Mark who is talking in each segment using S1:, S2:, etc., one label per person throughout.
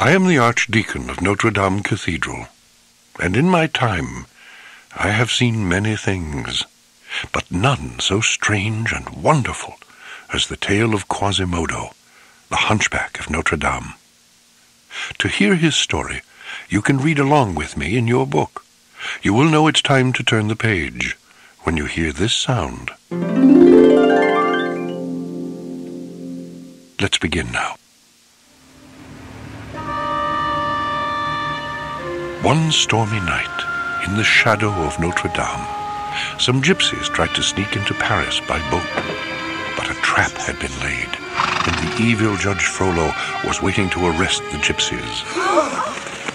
S1: I am the Archdeacon of Notre Dame Cathedral, and in my time I have seen many things, but none so strange and wonderful as the tale of Quasimodo, the hunchback of Notre Dame. To hear his story, you can read along with me in your book. You will know it's time to turn the page when you hear this sound. Let's begin now. One stormy night, in the shadow of Notre Dame, some gypsies tried to sneak into Paris by boat. But a trap had been laid, and the evil Judge Frollo was waiting to arrest the gypsies.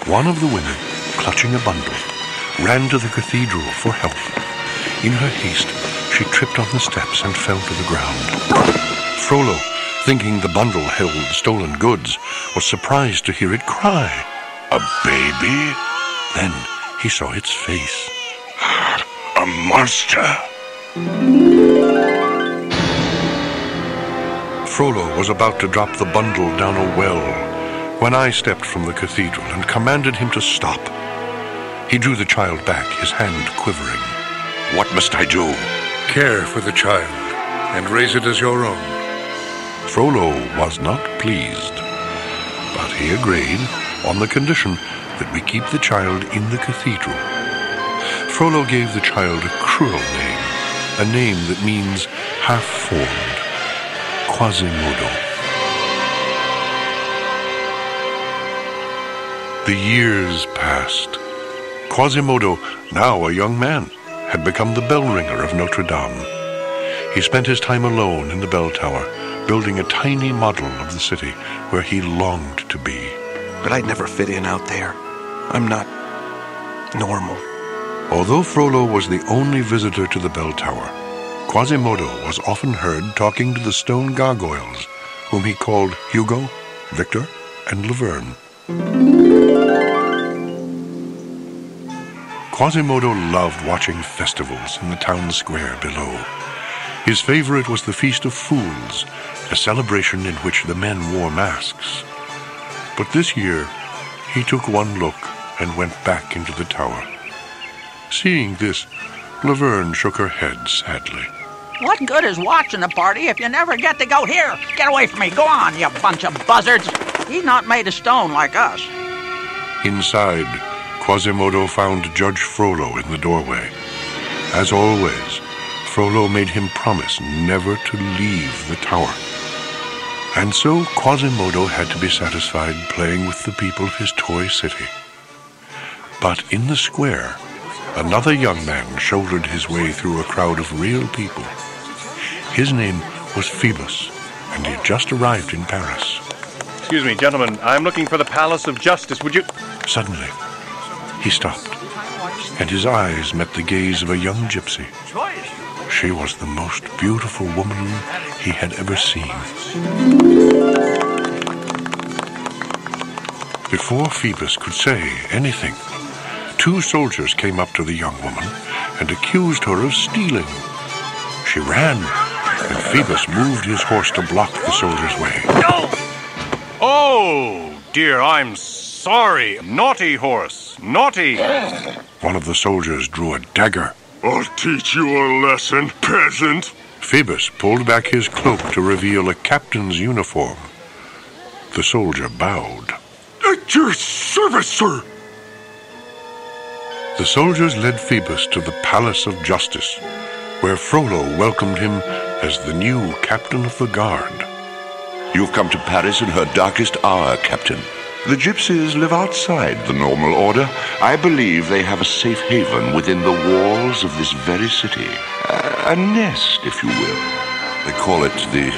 S1: One of the women, clutching a bundle, ran to the cathedral for help. In her haste, she tripped on the steps and fell to the ground. Frollo, thinking the bundle held stolen goods, was surprised to hear it cry.
S2: A baby?
S1: Then he saw its face.
S2: A monster?
S1: Frollo was about to drop the bundle down a well when I stepped from the cathedral and commanded him to stop. He drew the child back, his hand quivering.
S2: What must I do?
S1: Care for the child and raise it as your own. Frollo was not pleased, but he agreed on the condition that we keep the child in the cathedral. Frollo gave the child a cruel name, a name that means half-formed, Quasimodo. The years passed. Quasimodo, now a young man, had become the bell ringer of Notre Dame. He spent his time alone in the bell tower, building a tiny model of the city where he longed to be.
S3: But I'd never fit in out there. I'm not normal.
S1: Although Frollo was the only visitor to the bell tower, Quasimodo was often heard talking to the stone gargoyles, whom he called Hugo, Victor, and Laverne. Quasimodo loved watching festivals in the town square below. His favorite was the Feast of Fools, a celebration in which the men wore masks. But this year, he took one look and went back into the tower. Seeing this, Laverne shook her head sadly.
S4: What good is watching a party if you never get to go here? Get away from me. Go on, you bunch of buzzards. He's not made of stone like us.
S1: Inside, Quasimodo found Judge Frollo in the doorway. As always, Frollo made him promise never to leave the tower. And so Quasimodo had to be satisfied playing with the people of his toy city. But in the square, another young man shouldered his way through a crowd of real people. His name was Phoebus, and he had just arrived in Paris.
S5: Excuse me, gentlemen. I'm looking for the Palace of Justice. Would you...
S1: Suddenly, he stopped, and his eyes met the gaze of a young gypsy. She was the most beautiful woman he had ever seen. Before Phoebus could say anything, two soldiers came up to the young woman and accused her of stealing. She ran, and Phoebus moved his horse to block the soldiers' way.
S5: Oh, dear, I'm sorry. Naughty horse. Naughty.
S1: One of the soldiers drew a dagger.
S2: I'll teach you a lesson, peasant.
S1: Phoebus pulled back his cloak to reveal a captain's uniform. The soldier bowed.
S2: At your service, sir.
S1: The soldiers led Phoebus to the Palace of Justice, where Frollo welcomed him as the new captain of the guard.
S6: You've come to Paris in her darkest hour, Captain. The gypsies live outside the normal order. I believe they have a safe haven within the walls of this very city. A, a nest, if you will. They call it the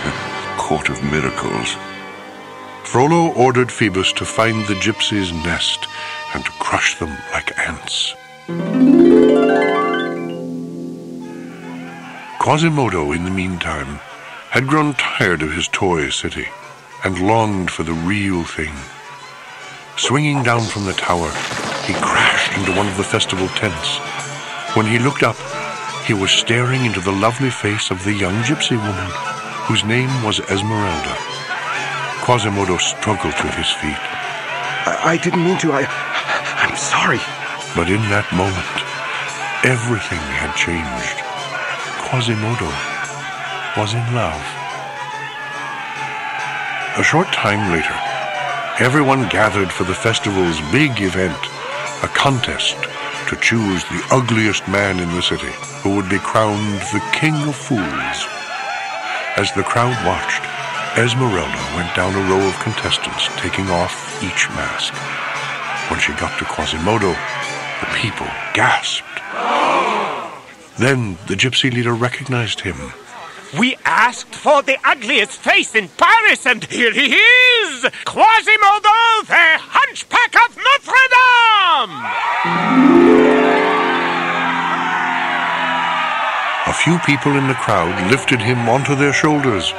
S6: Court of Miracles.
S1: Frollo ordered Phoebus to find the gypsies' nest and to crush them like ants. Quasimodo, in the meantime, had grown tired of his toy city and longed for the real thing. Swinging down from the tower, he crashed into one of the festival tents. When he looked up, he was staring into the lovely face of the young gypsy woman, whose name was Esmeralda. Quasimodo struggled to his feet.
S3: I, I didn't mean to. I, I'm sorry.
S1: But in that moment, everything had changed. Quasimodo was in love. A short time later, everyone gathered for the festival's big event, a contest to choose the ugliest man in the city who would be crowned the King of Fools. As the crowd watched, Esmeralda went down a row of contestants, taking off each mask. When she got to Quasimodo, the people gasped. Then the gypsy leader recognized him.
S7: We asked for the ugliest face in Paris, and here he is! Quasimodo, the Hunchback of Notre Dame!
S1: A few people in the crowd lifted him onto their shoulders,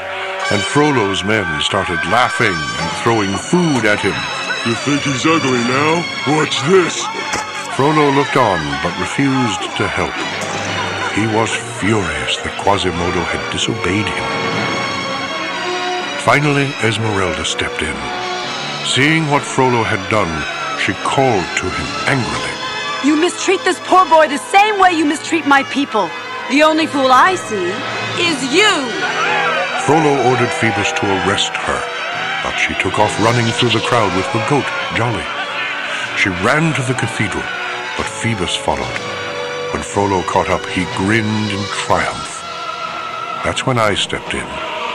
S1: and Frollo's men started laughing and throwing food at him.
S2: You think he's ugly now? Watch this.
S1: Frollo looked on but refused to help. He was furious that Quasimodo had disobeyed him. Finally, Esmeralda stepped in. Seeing what Frollo had done, she called to him angrily.
S8: You mistreat this poor boy the same way you mistreat my people. The only fool I see is you.
S1: Frollo ordered Phoebus to arrest her, but she took off running through the crowd with her goat, Djali. She ran to the cathedral, but Phoebus followed. When Frollo caught up, he grinned in triumph. That's when I stepped in,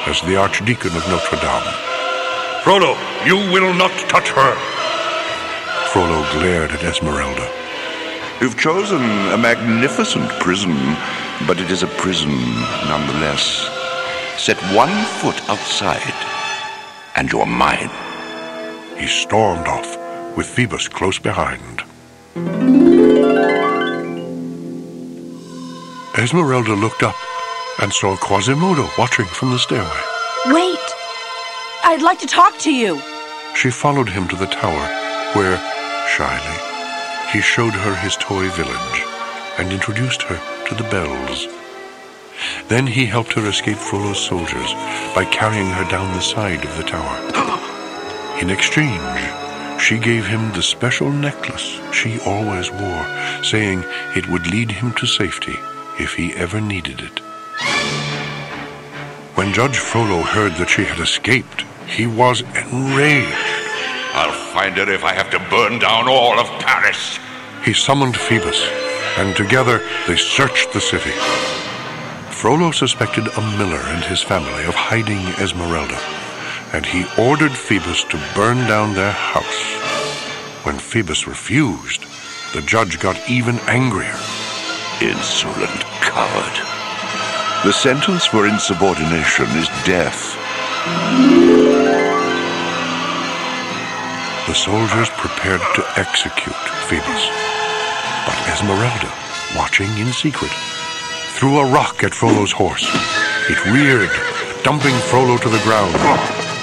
S1: as the Archdeacon of Notre Dame.
S2: Frollo, you will not touch her.
S1: Frollo glared at Esmeralda.
S6: You've chosen a magnificent prison, but it is a prison nonetheless. Set one foot outside, and you're mine.
S1: He stormed off, with Phoebus close behind. Esmeralda looked up and saw Quasimodo watching from the stairway.
S8: Wait. I'd like to talk to you.
S1: She followed him to the tower, where, shyly, he showed her his toy village and introduced her to the bells. Then he helped her escape Frollo's soldiers by carrying her down the side of the tower. In exchange, she gave him the special necklace she always wore, saying it would lead him to safety if he ever needed it. When Judge Frollo heard that she had escaped, he was enraged.
S2: I'll find her if I have to burn down all of Paris.
S1: He summoned Phoebus, and together they searched the city. Frollo suspected a miller and his family of hiding Esmeralda, and he ordered Phoebus to burn down their house. When Phoebus refused, the judge got even angrier.
S6: Insolent coward. The sentence for insubordination is death.
S1: The soldiers prepared to execute Phoebus. But Esmeralda, watching in secret, threw a rock at Frollo's horse. It reared, dumping Frollo to the ground.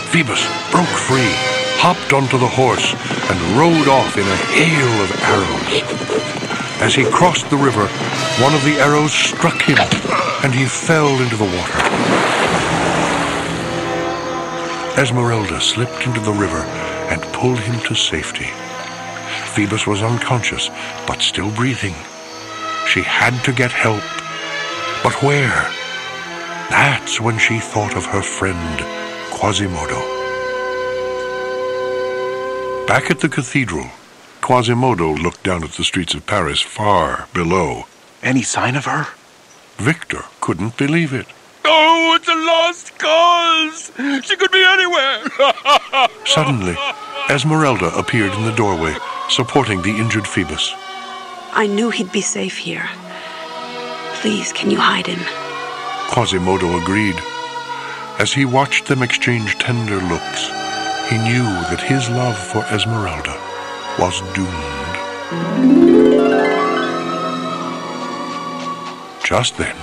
S1: Phoebus broke free, hopped onto the horse, and rode off in a hail of arrows. As he crossed the river, one of the arrows struck him, and he fell into the water. Esmeralda slipped into the river and pulled him to safety. Phoebus was unconscious, but still breathing. She had to get help. But where? That's when she thought of her friend, Quasimodo. Back at the cathedral, Quasimodo looked down at the streets of Paris far below.
S3: Any sign of her?
S1: Victor couldn't believe it.
S7: Oh, it's a lost cause! She could be anywhere!
S1: Suddenly, Esmeralda appeared in the doorway, supporting the injured Phoebus.
S8: I knew he'd be safe here. Please, can you hide him?
S1: Quasimodo agreed. As he watched them exchange tender looks, he knew that his love for Esmeralda was doomed. Just then,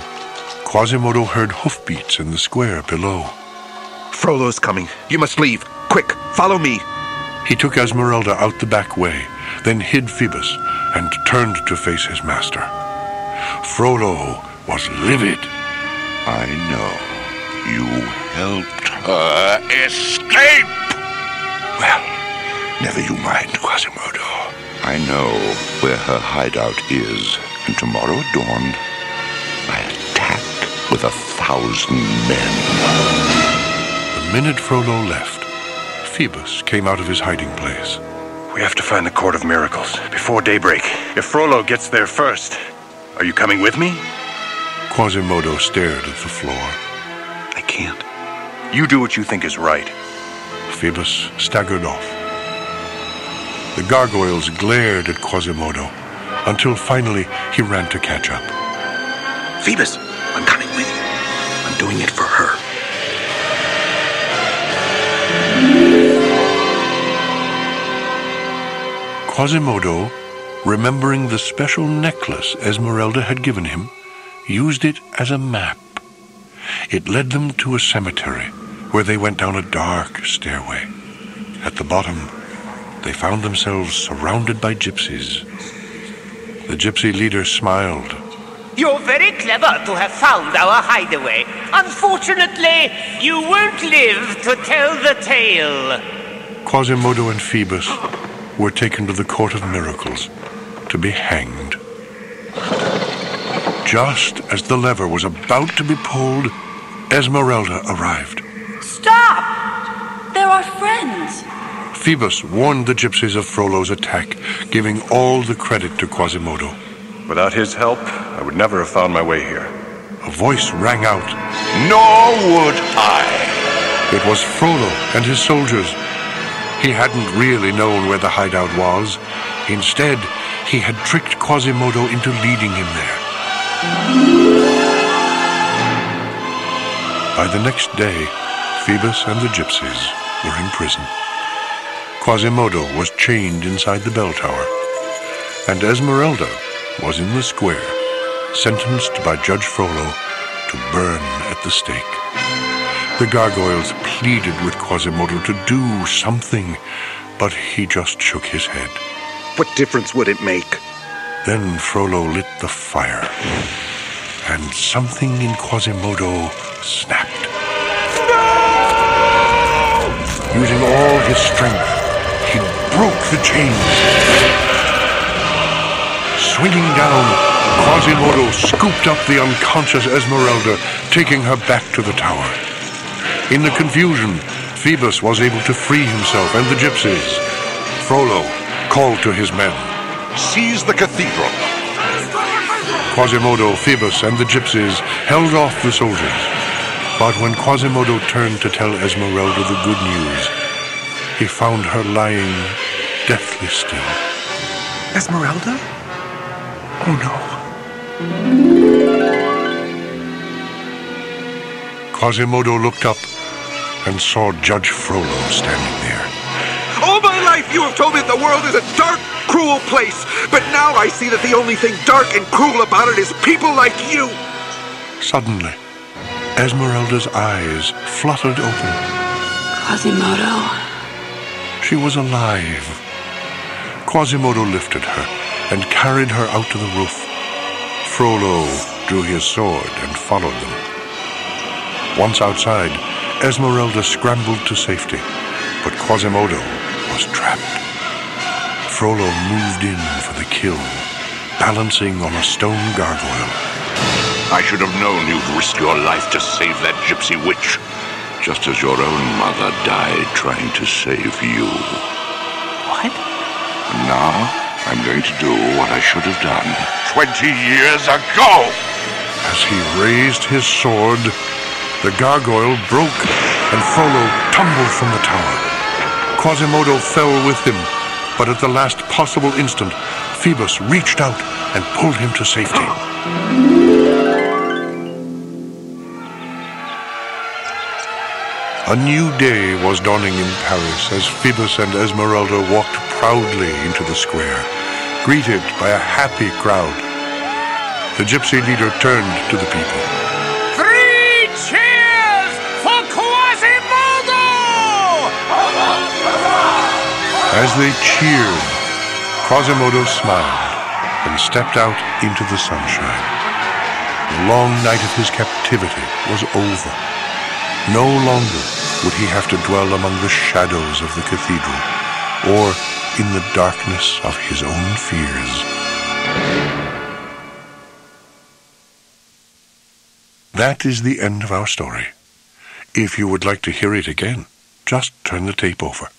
S1: Quasimodo heard hoofbeats in the square below.
S3: Frollo's coming. You must leave. Quick, follow me.
S1: He took Esmeralda out the back way, then hid Phoebus and turned to face his master. Frollo was livid.
S6: I know. You helped her escape.
S1: Well, Never you mind, Quasimodo.
S6: I know where her hideout is, and tomorrow at dawn, I attack with a thousand men.
S1: The minute Frollo left, Phoebus came out of his hiding place.
S5: We have to find the Court of Miracles before daybreak. If Frollo gets there first, are you coming with me?
S1: Quasimodo stared at the floor.
S5: I can't. You do what you think is right.
S1: Phoebus staggered off. The gargoyles glared at Quasimodo until finally he ran to catch up.
S3: Phoebus, I'm coming with you. I'm doing it for her.
S1: Quasimodo, remembering the special necklace Esmeralda had given him, used it as a map. It led them to a cemetery where they went down a dark stairway. At the bottom, they found themselves surrounded by gypsies. The gypsy leader smiled.
S7: You're very clever to have found our hideaway. Unfortunately, you won't live to tell the tale.
S1: Quasimodo and Phoebus were taken to the Court of Miracles to be hanged. Just as the lever was about to be pulled, Esmeralda arrived.
S8: Stop! They're our friends.
S1: Phoebus warned the gypsies of Frollo's attack, giving all the credit to Quasimodo.
S5: Without his help, I would never have found my way here.
S1: A voice rang out.
S6: Nor would I.
S1: It was Frollo and his soldiers. He hadn't really known where the hideout was. Instead, he had tricked Quasimodo into leading him there. By the next day, Phoebus and the gypsies were in prison. Quasimodo was chained inside the bell tower, and Esmeralda was in the square, sentenced by Judge Frollo to burn at the stake. The gargoyles pleaded with Quasimodo to do something, but he just shook his head.
S3: What difference would it make?
S1: Then Frollo lit the fire, and something in Quasimodo snapped. Using all his strength, he broke the chains. Swinging down, Quasimodo scooped up the unconscious Esmeralda, taking her back to the tower. In the confusion, Phoebus was able to free himself and the gypsies. Frollo called to his men.
S6: Seize the cathedral.
S1: Quasimodo, Phoebus, and the gypsies held off the soldiers. But when Quasimodo turned to tell Esmeralda the good news, he found her lying deathly still.
S3: Esmeralda? Oh no.
S1: Quasimodo looked up and saw Judge Frollo standing there.
S3: All my life you have told me that the world is a dark, cruel place. But now I see that the only thing dark and cruel about it is people like you.
S1: Suddenly, Esmeralda's eyes fluttered open.
S8: Quasimodo.
S1: She was alive. Quasimodo lifted her and carried her out to the roof. Frollo drew his sword and followed them. Once outside, Esmeralda scrambled to safety, but Quasimodo was trapped. Frollo moved in for the kill, balancing on a stone gargoyle.
S6: I should have known you'd risk your life to save that gypsy witch, just as your own mother died trying to save you.
S4: What?
S6: And now, I'm going to do what I should have done 20 years ago!
S1: As he raised his sword, the gargoyle broke and Frollo tumbled from the tower. Quasimodo fell with him, but at the last possible instant, Phoebus reached out and pulled him to safety. A new day was dawning in Paris as Phoebus and Esmeralda walked proudly into the square, greeted by a happy crowd. The gypsy leader turned to the people.
S7: Three cheers for Quasimodo!
S1: As they cheered, Quasimodo smiled and stepped out into the sunshine. The long night of his captivity was over. No longer would he have to dwell among the shadows of the cathedral. or in the darkness of his own fears. That is the end of our story. If you would like to hear it again, just turn the tape over.